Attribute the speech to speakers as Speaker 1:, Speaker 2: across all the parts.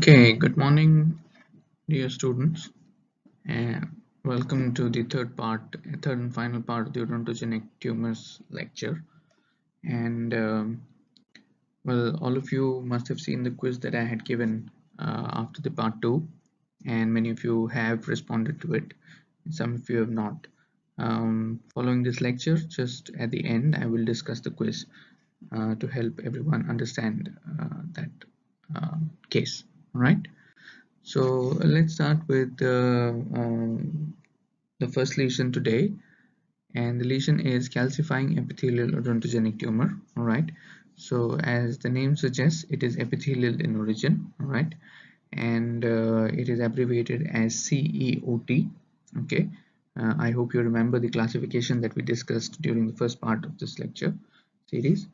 Speaker 1: Okay, good morning, dear students, and welcome to the third part, third and final part of the odontogenic tumors lecture. And um, well, all of you must have seen the quiz that I had given uh, after the part two, and many of you have responded to it. Some of you have not. Um, following this lecture, just at the end, I will discuss the quiz uh, to help everyone understand uh, that uh, case. Right. So let's start with the, um, the first lesion today. And the lesion is calcifying epithelial odontogenic tumor. All right. So as the name suggests, it is epithelial in origin. All right. And uh, it is abbreviated as CEOT. Okay. Uh, I hope you remember the classification that we discussed during the first part of this lecture series.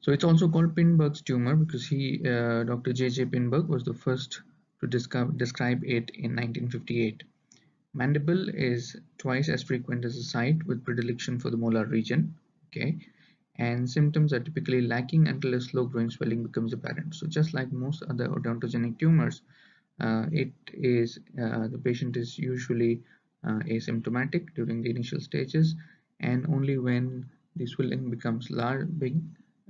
Speaker 1: So it's also called Pindborg's tumor because he, uh, Dr. J.J. Pindberg was the first to discover, describe it in 1958. Mandible is twice as frequent as the site with predilection for the molar region. Okay, and symptoms are typically lacking until a slow growing swelling becomes apparent. So just like most other odontogenic tumors, uh, it is uh, the patient is usually uh, asymptomatic during the initial stages and only when the swelling becomes large, big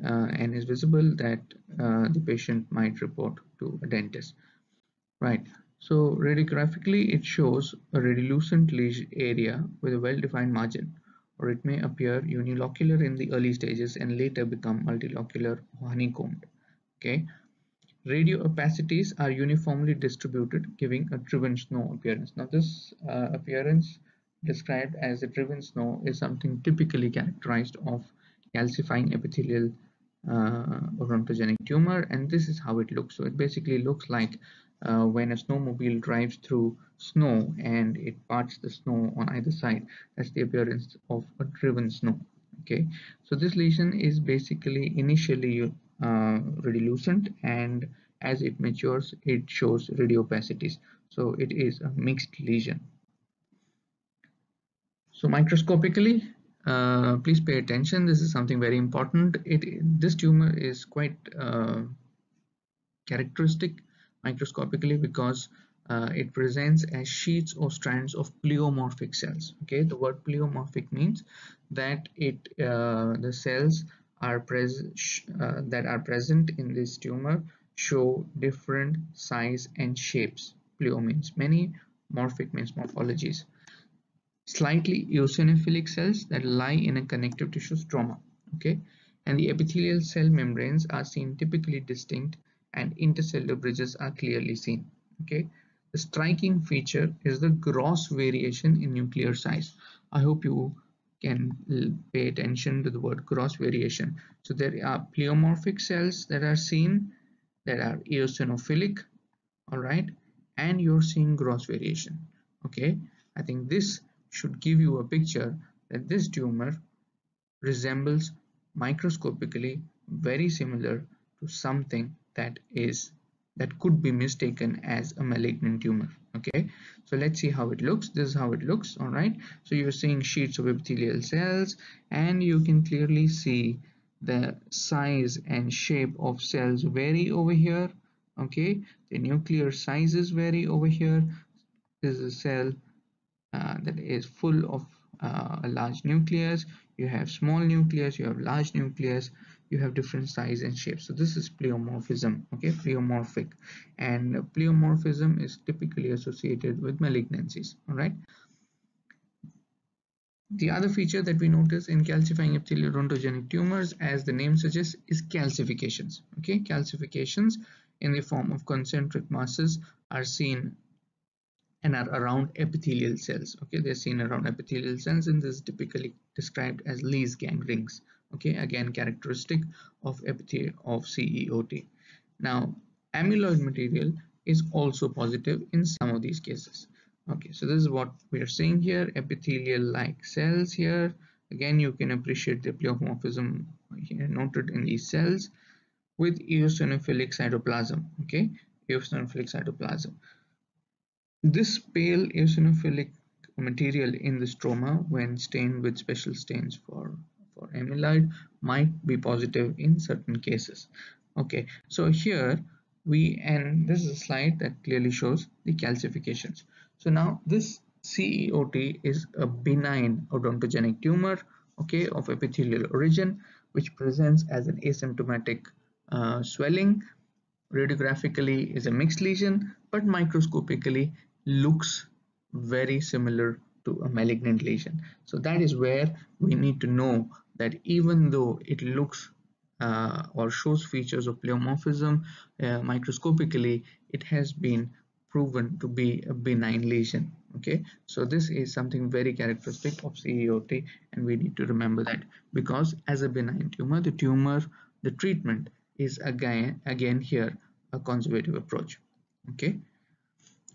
Speaker 1: and is visible that uh, the patient might report to a dentist. Right. So radiographically it shows a radiolucent lesion area with a well-defined margin or it may appear unilocular in the early stages and later become multilocular or honeycombed. Okay. Radio opacities are uniformly distributed giving a driven snow appearance. Now this uh, appearance described as a driven snow is something typically characterized of calcifying epithelial uh, odontogenic tumor and this is how it looks. So it basically looks like uh, when a snowmobile drives through snow and it parts the snow on either side that's the appearance of a driven snow okay? So this lesion is basically initially uh, radiolucent and as it matures it shows radiopacities so it is a mixed lesion. So microscopically uh, please pay attention. This is something very important. It this tumor is quite uh, characteristic microscopically because uh, it presents as sheets or strands of pleomorphic cells. Okay the word pleomorphic means that it uh, the cells are uh, that are present in this tumor show different size and shapes. Pleo means many morphic means morphologies slightly eosinophilic cells that lie in a connective tissue stroma okay? And the epithelial cell membranes are seen typically distinct and intercellular bridges are clearly seen okay? The striking feature is the gross variation in nuclear size. I hope you can pay attention to the word gross variation. So there are pleomorphic cells that are seen that are eosinophilic all right? And you're seeing gross variation okay? I think this should give you a picture that this tumor resembles microscopically very similar to something that is that could be mistaken as a malignant tumor okay? So let's see how it looks. This is how it looks all right? So you're seeing sheets of epithelial cells and you can clearly see the size and shape of cells vary over here okay? The nuclear sizes vary over here. This is a cell uh, that is full of uh, a large nucleus. You have small nucleus you have large nucleus you have different size and shape. So this is pleomorphism okay? Pleomorphic. And pleomorphism is typically associated with malignancies all right the other feature that we notice in calcifying epithelial odontogenic tumors as the name suggests is calcifications okay? Calcifications in the form of concentric masses are seen and are around epithelial cells okay? They're seen around epithelial cells and this is typically described as Liesegang rings okay? Again characteristic of epithelial of CEOT now amyloid material is also positive in some of these cases okay? So this is what we are seeing here epithelial like cells here. Again you can appreciate the pleomorphism here noted in these cells with eosinophilic cytoplasm okay? Eosinophilic cytoplasm this pale eosinophilic material in the stroma when stained with special stains for, for amyloid might be positive in certain cases. Okay, so here we and this is a slide that clearly shows the calcifications so now this CEOT is a benign odontogenic tumor okay of epithelial origin which presents as an asymptomatic uh, swelling radiographically is a mixed lesion but microscopically looks very similar to a malignant lesion. So that is where we need to know that even though it looks uh, or shows features of pleomorphism uh, microscopically it has been proven to be a benign lesion okay? So this is something very characteristic of CEOT and we need to remember that. Because as a benign tumor the tumor the treatment is again again here a conservative approach okay?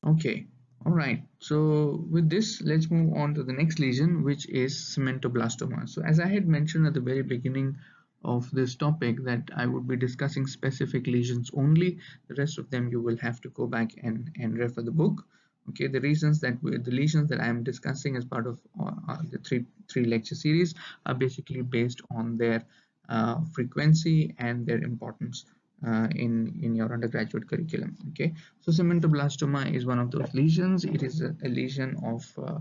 Speaker 1: Okay all right so with this let's move on to the next lesion which is cementoblastoma. So as i had mentioned at the very beginning of this topic that i would be discussing specific lesions only the rest of them you will have to go back and and refer the book. Okay the reasons that we, the lesions that i am discussing as part of uh, uh, the three three lecture series are basically based on their uh, frequency and their importance uh, in in your undergraduate curriculum okay? So cementoblastoma is one of those lesions. It is a, a lesion of uh,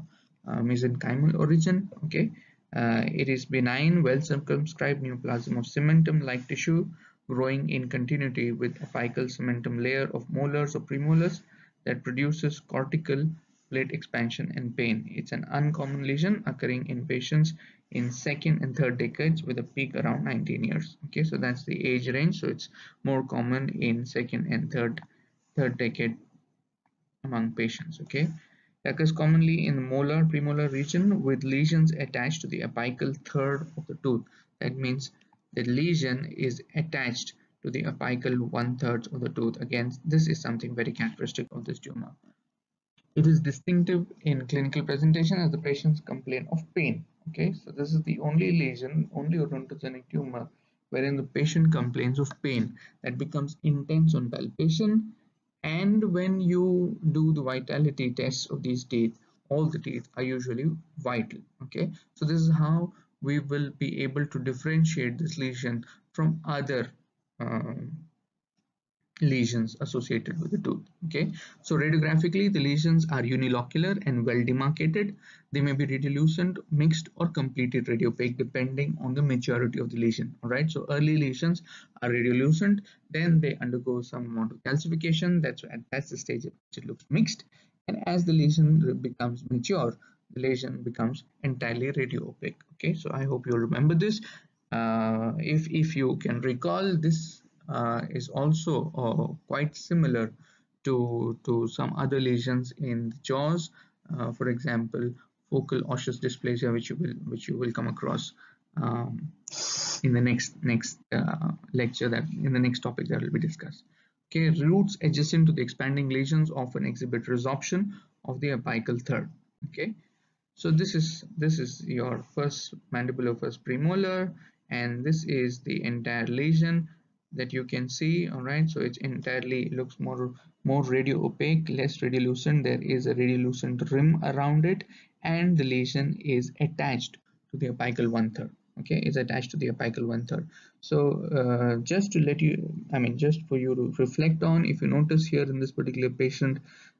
Speaker 1: uh, mesenchymal origin okay? Uh, it is benign well circumscribed neoplasm of cementum like tissue growing in continuity with apical cementum layer of molars or premolars that produces cortical plate expansion and pain. It's an uncommon lesion occurring in patients in second and third decades with a peak around 19 years. Okay, so that's the age range. So it's more common in second and third third decade among patients. Okay, occurs commonly in the molar premolar region with lesions attached to the apical third of the tooth. That means the lesion is attached to the apical one-third of the tooth. Again, this is something very characteristic of this tumor. It is distinctive in clinical presentation as the patients complain of pain. Okay, so this is the only lesion, only odontogenic tumor wherein the patient complains of pain. That becomes intense on palpation and when you do the vitality tests of these teeth all the teeth are usually vital okay? So this is how we will be able to differentiate this lesion from other um, lesions associated with the tooth okay? So radiographically the lesions are unilocular and well demarcated. They may be radiolucent mixed or completely radiopaque depending on the maturity of the lesion all right so early lesions are radiolucent then they undergo some amount of calcification. That's at that's the stage at which it looks mixed. And as the lesion becomes mature the lesion becomes entirely radiopaque okay? So i hope you'll remember this. Uh, if if you can recall this uh, is also uh, quite similar to to some other lesions in the jaws. Uh, for example focal osseous dysplasia which you will which you will come across um, in the next next uh, lecture that in the next topic that will be discussed okay roots adjacent to the expanding lesions often exhibit resorption of the apical third. Okay so this is this is your first mandibular first premolar and this is the entire lesion that you can see all right so it's entirely looks more more radio opaque less radiolucent. There is a radiolucent rim around it and the lesion is attached to the apical one third okay? Is attached to the apical one third so uh, just to let you i mean just for you to reflect on if you notice here in this particular patient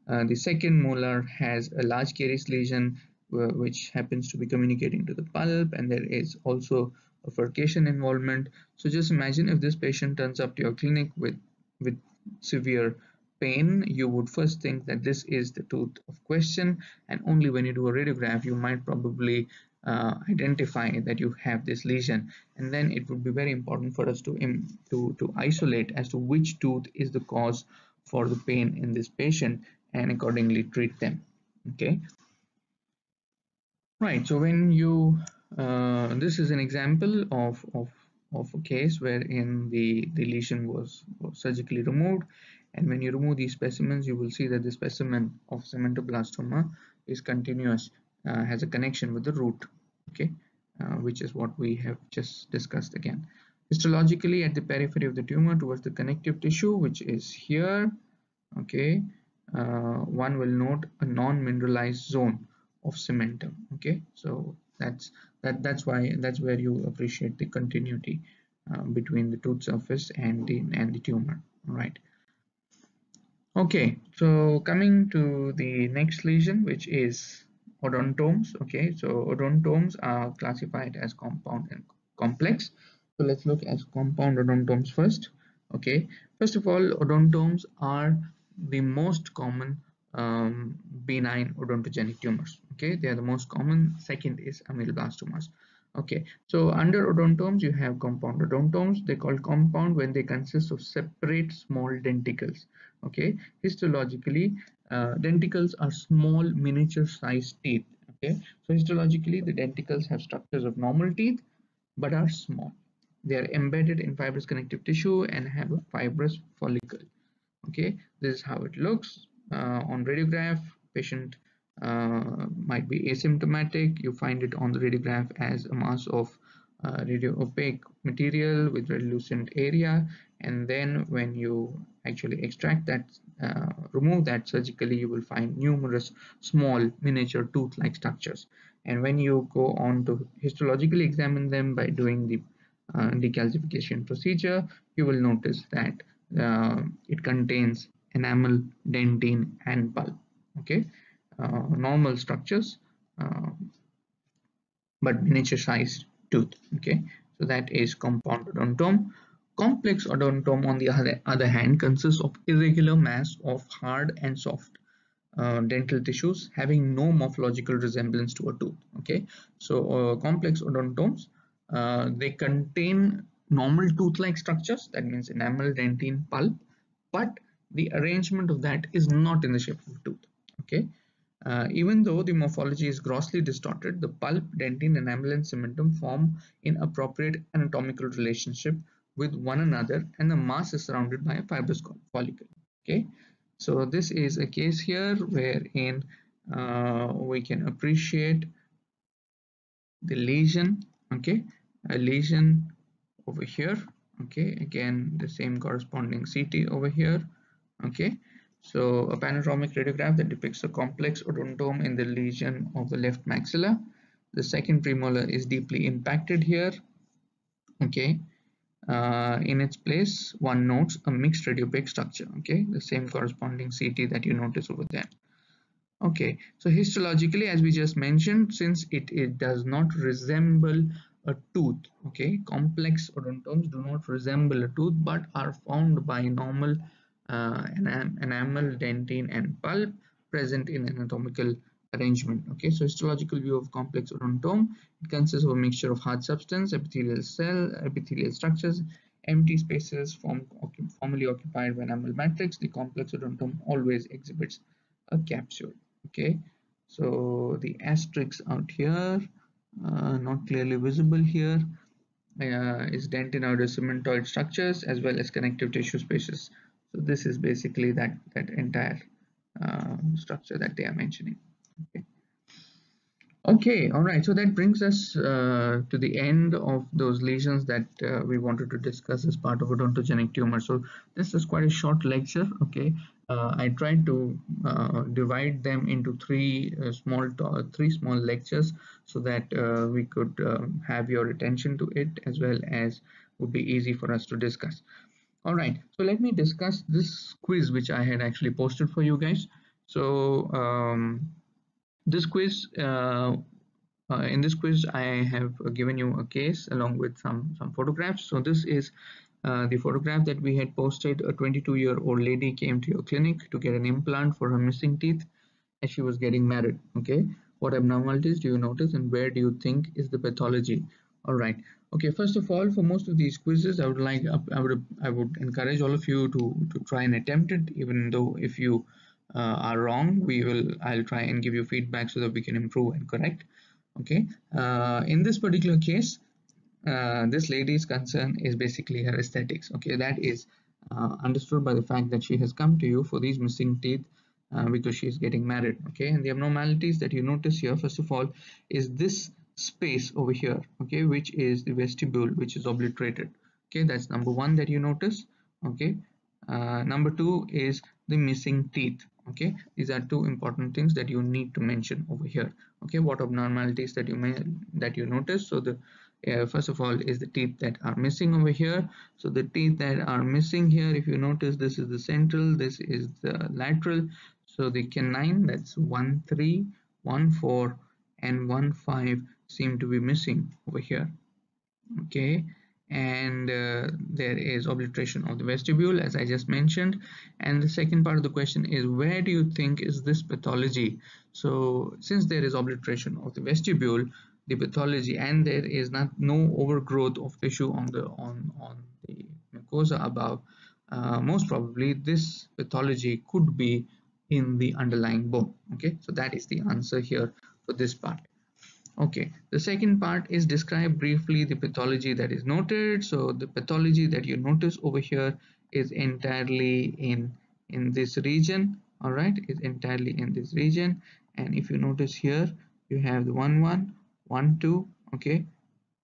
Speaker 1: uh, the second molar has a large caries lesion uh, which happens to be communicating to the pulp and there is also a furcation involvement. So just imagine if this patient turns up to your clinic with with severe pain you would first think that this is the tooth of question and only when you do a radiograph you might probably uh, identify that you have this lesion. And then it would be very important for us to to to isolate as to which tooth is the cause for the pain in this patient and accordingly treat them. Okay? Right so when you uh, this is an example of, of, of a case wherein the, the lesion was, was surgically removed. And when you remove these specimens you will see that the specimen of cementoblastoma is continuous uh, has a connection with the root okay? Uh, which is what we have just discussed again. Histologically at the periphery of the tumor towards the connective tissue which is here okay? Uh, one will note a non-mineralized zone of cementum okay? So that's that that's why that's where you appreciate the continuity uh, between the tooth surface and the and the tumor right okay so coming to the next lesion which is odontomes okay? So odontomes are classified as compound and complex. So let's look at compound odontomes first okay? First of all odontomes are the most common um, benign odontogenic tumors okay? They are the most common. Second is ameloblastomas okay? So under odontomes you have compound odontomes. They call compound when they consist of separate small denticles okay? Histologically uh, denticles are small miniature sized teeth okay? So histologically the denticles have structures of normal teeth but are small. They are embedded in fibrous connective tissue and have a fibrous follicle okay? This is how it looks on radiograph patient uh, might be asymptomatic. You find it on the radiograph as a mass of uh, radio opaque material with translucent area. And then when you actually extract that uh, remove that surgically you will find numerous small miniature tooth like structures. And when you go on to histologically examine them by doing the uh, decalcification procedure you will notice that uh, it contains enamel dentine and pulp. Okay? Uh, normal structures uh, but miniature sized tooth. Okay? So that is compound odontome. Complex odontome on the other, other hand consists of irregular mass of hard and soft uh, dental tissues having no morphological resemblance to a tooth. Okay? So uh, complex odontomes uh, they contain normal tooth-like structures that means enamel dentine pulp but the arrangement of that is not in the shape of a tooth okay? Uh, even though the morphology is grossly distorted, the pulp, dentine, enamel, and cementum form in appropriate anatomical relationship with one another and the mass is surrounded by a fibrous follicle. Okay, so this is a case here wherein uh, we can appreciate the lesion, okay, a lesion over here, okay, again the same corresponding CT over here, okay so a panoramic radiograph that depicts a complex odontome in the lesion of the left maxilla. The second premolar is deeply impacted here. Okay. Uh, in its place, one notes a mixed radiopaque structure. Okay, the same corresponding CT that you notice over there. Okay, so histologically, as we just mentioned, since it, it does not resemble a tooth, okay, complex odontomes do not resemble a tooth but are found by normal uh, enam enamel, dentine, and pulp present in anatomical arrangement. Okay, so histological view of complex odontome. It consists of a mixture of hard substance, epithelial cell, epithelial structures, empty spaces form, formerly occupied by enamel matrix. The complex odontome always exhibits a capsule. Okay, so the asterisk out here, uh, not clearly visible here, uh, is dentine or cementoid structures as well as connective tissue spaces so this is basically that that entire uh, structure that they are mentioning. Okay. Okay all right. So that brings us uh, to the end of those lesions that uh, we wanted to discuss as part of odontogenic tumor. So this is quite a short lecture okay? Uh, I tried to uh, divide them into three uh, small three small lectures so that uh, we could um, have your attention to it as well as would be easy for us to discuss all right. So let me discuss this quiz which i had actually posted for you guys. So um, this quiz uh, uh, in this quiz i have given you a case along with some some photographs. So this is uh, the photograph that we had posted. A 22 year old lady came to your clinic to get an implant for her missing teeth as she was getting married. Okay. What abnormalities do you notice and where do you think is the pathology all right. Okay first of all for most of these quizzes i would like i would i would encourage all of you to to try and attempt it even though if you uh, are wrong we will i'll try and give you feedback so that we can improve and correct. Okay uh, in this particular case uh, this lady's concern is basically her aesthetics. Okay that is uh, understood by the fact that she has come to you for these missing teeth uh, because she is getting married. Okay and the abnormalities that you notice here first of all is this space over here okay which is the vestibule which is obliterated. Okay that's number one that you notice okay. Uh, number two is the missing teeth okay. These are two important things that you need to mention over here okay. What abnormalities that you may that you notice? So the uh, first of all is the teeth that are missing over here. So the teeth that are missing here if you notice this is the central this is the lateral. So the canine that's 1 3 1 4 and 1 5 seem to be missing over here. Okay and uh, there is obliteration of the vestibule as I just mentioned. And the second part of the question is where do you think is this pathology? So since there is obliteration of the vestibule the pathology and there is not no overgrowth of tissue on the on on the mucosa above uh, most probably this pathology could be in the underlying bone. Okay so that is the answer here for this part okay the second part is describe briefly the pathology that is noted. So the pathology that you notice over here is entirely in in this region. All right is entirely in this region. And if you notice here you have the 1 1 1 2 okay?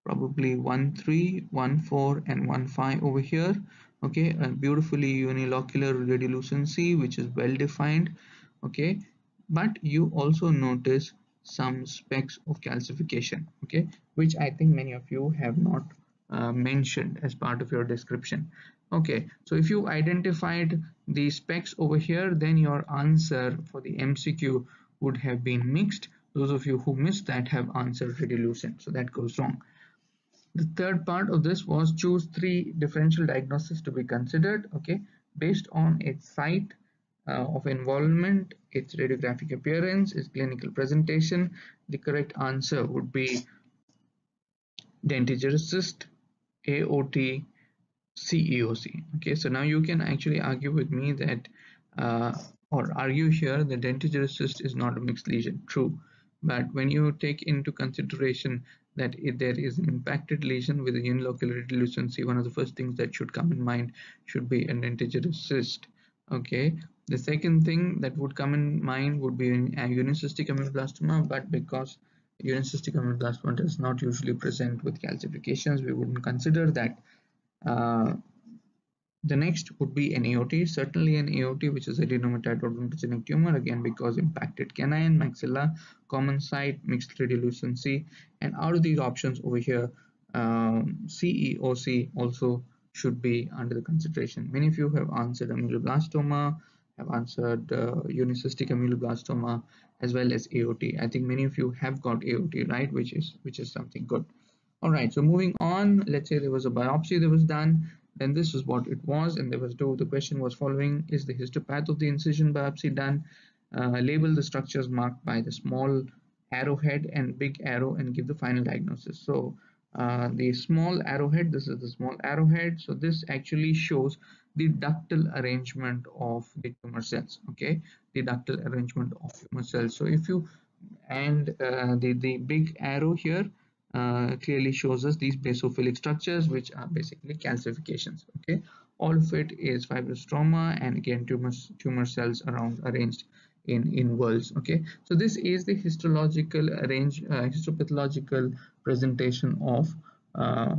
Speaker 1: Probably 1 3 1 4 and 1 5 over here okay? A beautifully unilocular radiolucency which is well defined okay? But you also notice some specks of calcification okay which i think many of you have not uh, mentioned as part of your description. Okay so if you identified the specks over here then your answer for the mcq would have been mixed. Those of you who missed that have answered radiolucent so that goes wrong. The third part of this was choose three differential diagnoses to be considered okay based on its site of involvement, its radiographic appearance, its clinical presentation, the correct answer would be dentigerous cyst, AOT, CEOC. Okay, so now you can actually argue with me that uh, or argue here that dentigerous cyst is not a mixed lesion. True, but when you take into consideration that if there is an impacted lesion with a unilocular radiolucency, one of the first things that should come in mind should be an dentigerous cyst. Okay, the second thing that would come in mind would be a unicystic ameloblastoma, but because unicystic ameloblastoma is not usually present with calcifications, we wouldn't consider that. Uh, the next would be an AOT, certainly an AOT, which is a adenomatoid odontogenic tumor, again because impacted canine, maxilla, common site, mixed radiolucency, and out of these options over here, um, CEOC also should be under the consideration. Many of you have answered ameloblastoma, have answered uh, unicystic ameloblastoma as well as AOT. I think many of you have got AOT, right? Which is which is something good. All right. So moving on, let's say there was a biopsy that was done. Then this is what it was, and there was do the question was following: Is the histopath of the incision biopsy done? Uh, label the structures marked by the small arrowhead and big arrow, and give the final diagnosis. So uh, the small arrowhead this is the small arrowhead. So this actually shows the ductal arrangement of the tumor cells okay? The ductal arrangement of tumor cells. So if you and uh, the the big arrow here uh, clearly shows us these basophilic structures which are basically calcifications okay? All of it is fibrostroma and again tumor tumor cells around arranged in in whorls okay? So this is the histological arrange uh, histopathological presentation of uh,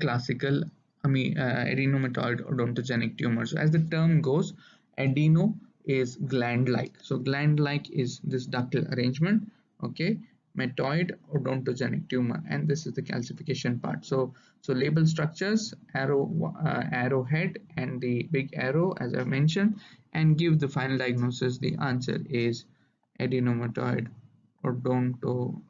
Speaker 1: classical I mean, uh, adenomatoid odontogenic tumor so as the term goes adeno is gland like so gland like is this ductal arrangement okay matoid odontogenic tumor and this is the calcification part. So so label structures arrow uh, arrowhead and the big arrow as i mentioned and give the final diagnosis. The answer is adenomatoid odontogenic.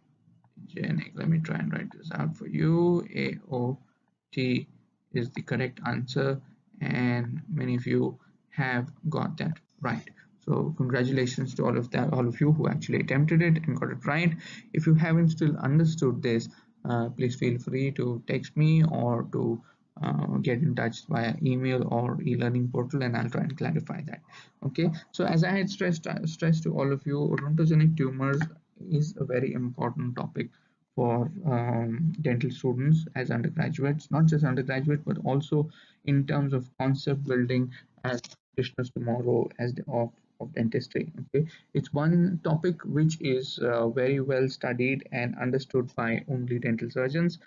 Speaker 1: Let me try and write this out for you. Aot is the correct answer and many of you have got that right so congratulations to all of that all of you who actually attempted it and got it right. If you haven't still understood this uh, please feel free to text me or to uh, get in touch via email or e-learning portal and I'll try and clarify that. Okay? So as I had stressed uh, stressed to all of you odontogenic tumors is a very important topic for um, dental students as undergraduates not just undergraduate but also in terms of concept building as practitioners tomorrow as the, of of dentistry okay? It's one topic which is uh, very well studied and understood by only dental surgeons.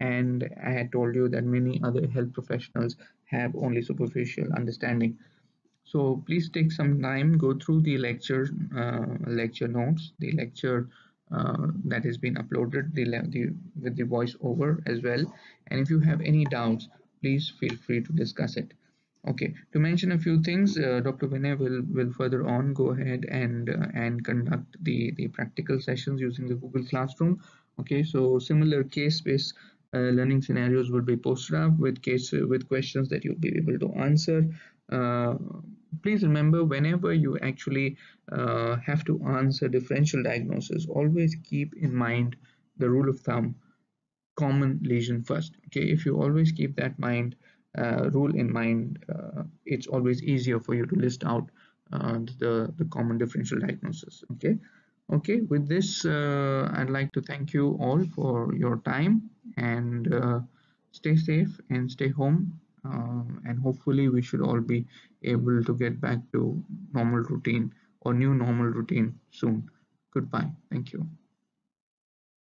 Speaker 1: And i had told you that many other health professionals have only superficial understanding. So please take some time go through the lecture uh, lecture notes the lecture uh, that has been uploaded the, the with the voiceover as well. And if you have any doubts please feel free to discuss it okay to mention a few things uh, dr vinay will will further on go ahead and uh, and conduct the the practical sessions using the google classroom. Okay so similar case-based uh, learning scenarios would be posted up with case with questions that you'll be able to answer. Uh, please remember whenever you actually uh, have to answer differential diagnosis always keep in mind the rule of thumb common lesion first. Okay if you always keep that mind rule in mind uh, it's always easier for you to list out uh, the the common differential diagnosis okay? Okay with this uh, i'd like to thank you all for your time and uh, stay safe and stay home um, and hopefully we should all be able to get back to normal routine or new normal routine soon. Goodbye. Thank you